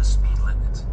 the speed limit.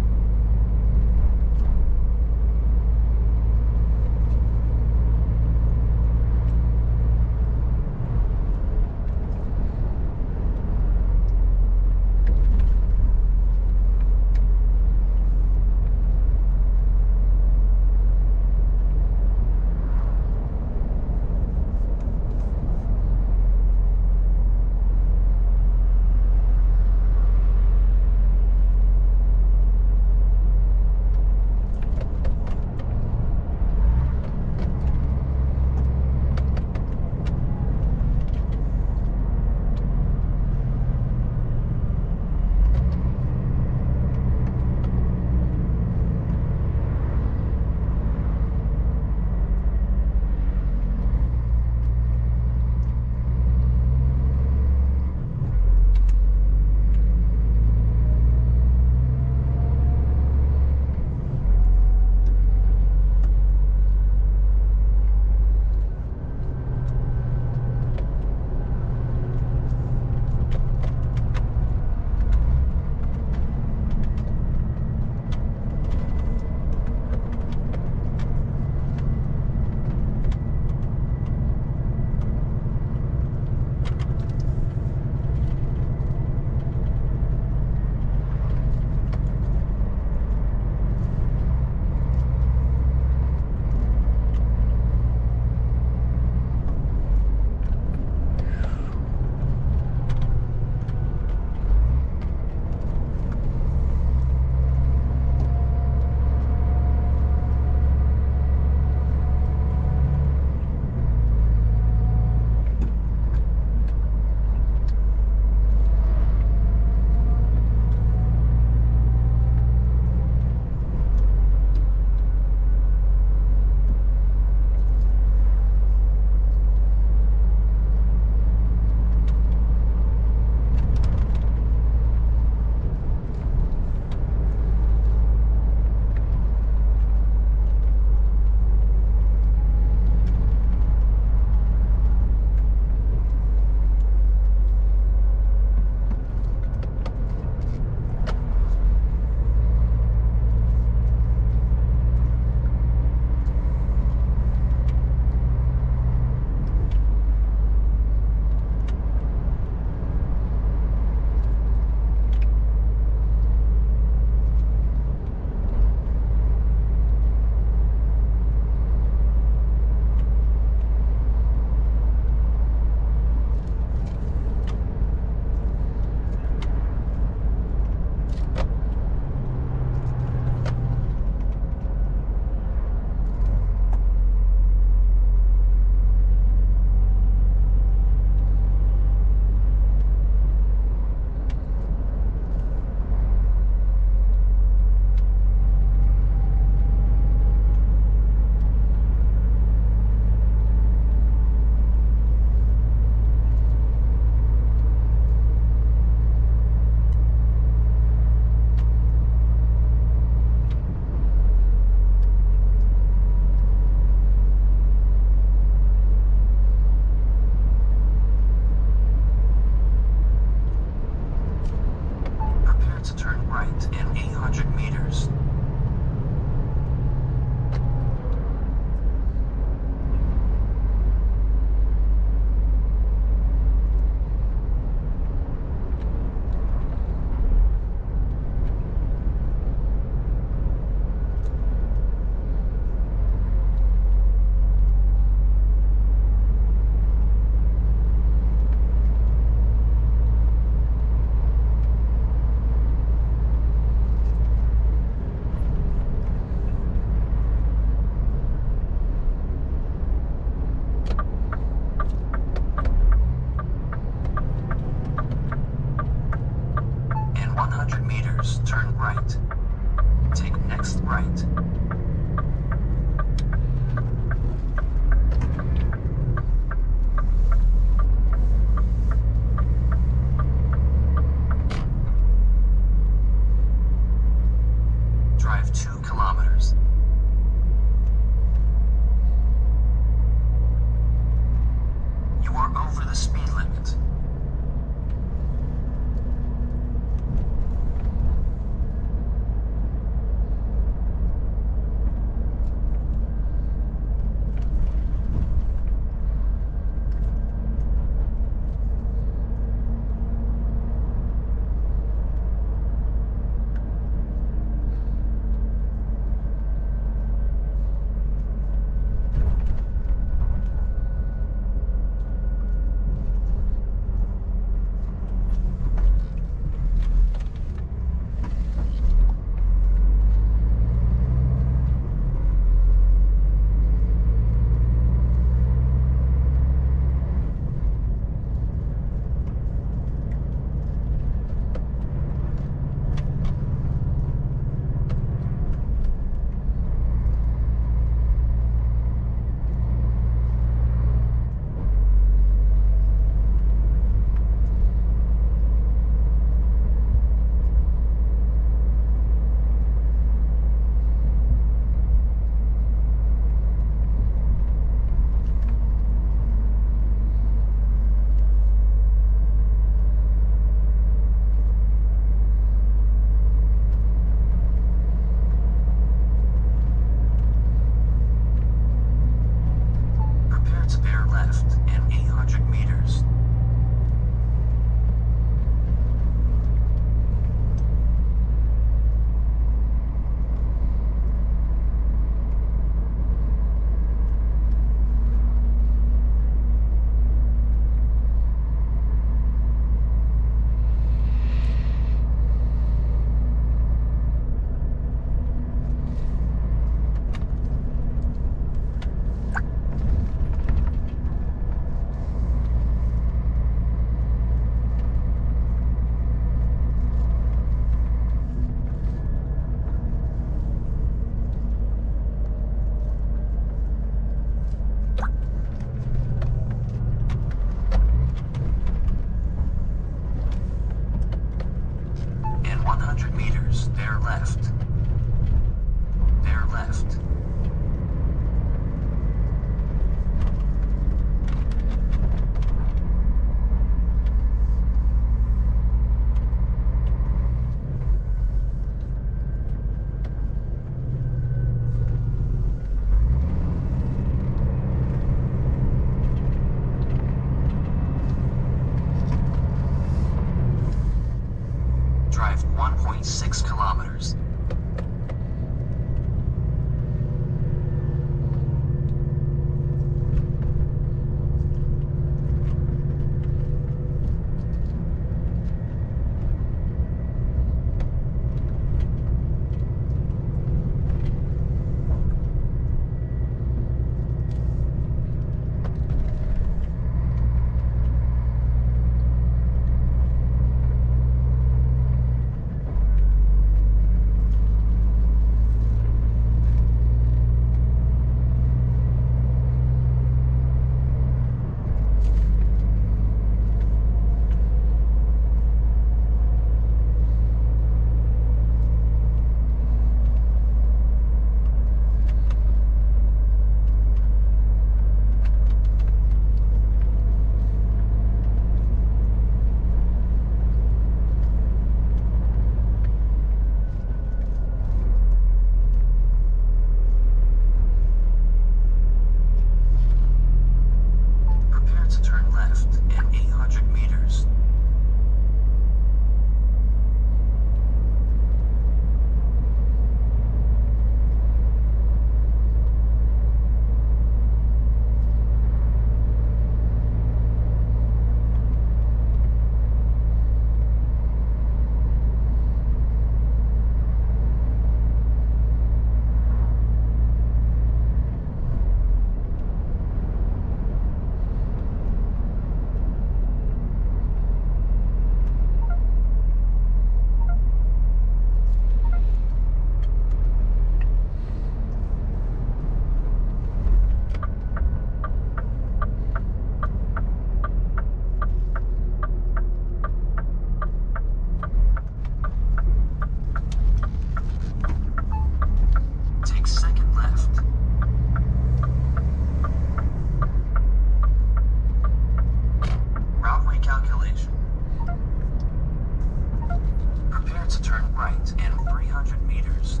Right in 300 meters.